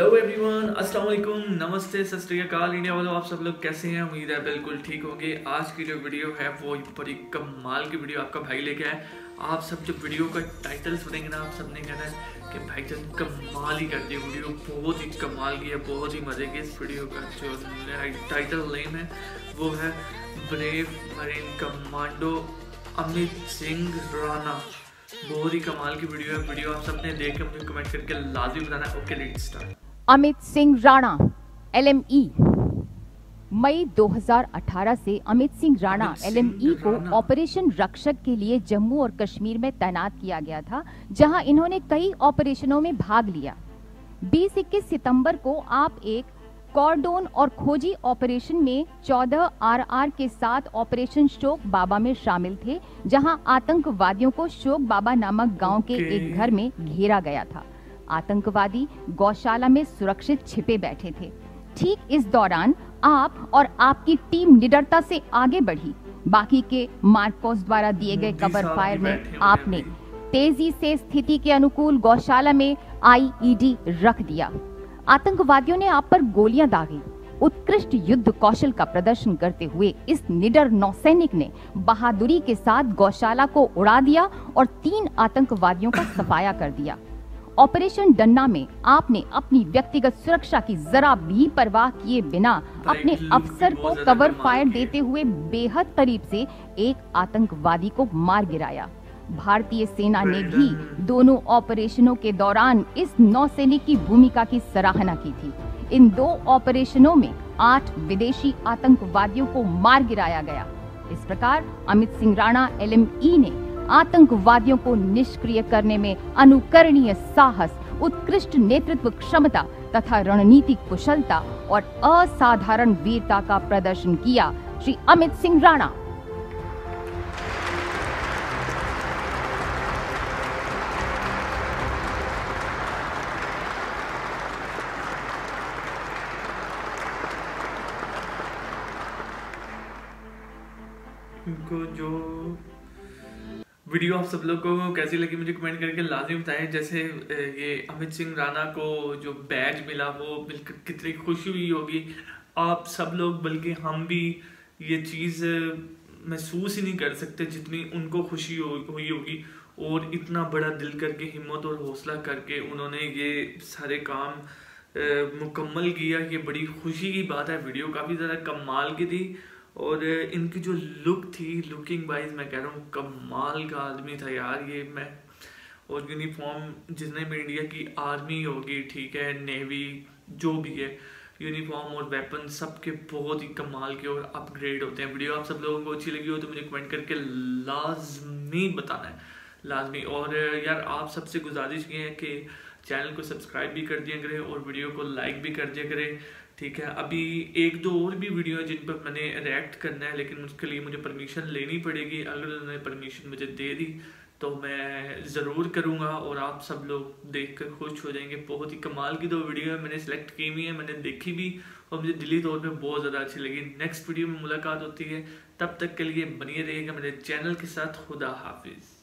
Hello everyone अस्सलाम वालेकुम नमस्ते सत इंडिया वालों, आप सब लोग कैसे हैं? उम्मीद है बिल्कुल ठीक होंगे। आज की जो वीडियो है, वो बड़ी कमाल की वीडियो आपका भाई लेके आए आप सब जब वीडियो का टाइटल सुनेंगे ना, आप सबने कहना है कि भाई जान कमाल ही करती है वीडियो बहुत ही कमाल की है, बहुत ही मज़े की इस वीडियो का जो टाइटल नेम है, वो है brave marine commando Amit Singh Rana बहुत ही कमाल की वीडियो है वीडियो आप सबने देख के मुझे कमेंट करके लाजमी बताना okay let's start Amit Singh Rana LME मई 2018 से अमित सिंह राणा एलएमई को ऑपरेशन रक्षक के लिए जम्मू और कश्मीर में तैनात किया गया था जहाँ इन्होंने कई ऑपरेशनों में भाग लिया। 20-21 सितंबर को आप एक कॉर्डोन और खोजी ऑपरेशन में 14 आरआर के साथ ऑपरेशन शोक बाबा में शामिल थे जहाँ आतंकवादियों को शोक बाबा नामक गाँव के एक घर में घेरा गया था। आतंकवादी गौशाला में सुरक्षित छिपे बैठे थे। ठीक इस दौरान आप और आपकी टीम निडरता से आगे बढ़ी। बाकी के मार्कोस द्वारा दिए गए कवर फायर में आपने तेज़ी से स्थिति के अनुकूल गौशाला में आईईडी रख दिया। आतंकवादियों ने आप पर गोलियाँ दागी। उत्कृष्ट युद्ध कौशल का प्रदर्शन करते हुए इस निडर नौसैनिक ने बहादुरी के साथ गौशाला को उड़ा दिया और तीन आतंकवादियों का सफाया कर दिया। ऑपरेशन डन्ना में आपने अपनी व्यक्तिगत सुरक्षा की जरा भी परवाह किए बिना अपने अफसर को कवर फायर देते हुए बेहद करीब से एक आतंकवादी को मार गिराया। भारतीय सेना ने भी दोनों ऑपरेशनों के दौरान इस नौसैनिक की भूमिका की सराहना की थी। इन दो ऑपरेशनों में आठ विदेशी आतंकवादियों को मार गिराया गया। इस प्रकार अमित सिंह राणा एलएमई ने आतंकवादियों को निष्क्रिय करने में अनुकरणीय साहस, उत्कृष्ट नेतृत्व क्षमता तथा रणनीतिक कुशलता और असाधारण वीरता का प्रदर्शन किया श्री अमित सिंह राणा। को जो वीडियो आप सब लोग को कैसी लगी मुझे कमेंट करके लाजिम बताएँ। जैसे ये अमित सिंह राणा को जो बैज मिला, वो मिलकर कितनी खुशी हुई होगी। आप सब लोग, बल्कि हम भी ये चीज़ महसूस ही नहीं कर सकते जितनी उनको खुशी हुई होगी। और इतना बड़ा दिल करके, हिम्मत और हौसला करके उन्होंने ये सारे काम मुकम्मल किया। ये बड़ी खुशी की बात है। वीडियो काफ़ी ज़्यादा कमाल की थी। और इनकी जो लुक थी लुकिंग वाइज मैं कह रहा हूँ, कमाल का आदमी था यार ये मैं। और यूनिफॉर्म जितने भी इंडिया की आर्मी होगी, ठीक है नेवी जो भी है यूनिफॉर्म और वेपन सबके बहुत ही कमाल के और अपग्रेड होते हैं। वीडियो आप सब लोगों को अच्छी लगी हो तो मुझे कमेंट करके लाजमी बताना है, लाजमी। और यार आप सबसे गुजारिश ये है कि चैनल को सब्सक्राइब भी कर दिया करें और वीडियो को लाइक भी कर दिया करें, ठीक है? अभी एक दो और भी वीडियो है जिन पर मैंने रिएक्ट करना है, लेकिन उसके लिए मुझे परमिशन लेनी पड़ेगी। अगर उन्होंने परमिशन मुझे दे दी तो मैं ज़रूर करूँगा और आप सब लोग देख कर खुश हो जाएँगे। बहुत ही कमाल की दो वीडियो है, मैंने सेलेक्ट की हुई है, मैंने देखी भी, और मुझे दिली तौर पे बहुत ज़्यादा अच्छी लगी। नेक्स्ट वीडियो में मुलाकात होती है, तब तक के लिए बनिए रहिएगा मेरे चैनल के साथ। खुदा हाफिज़।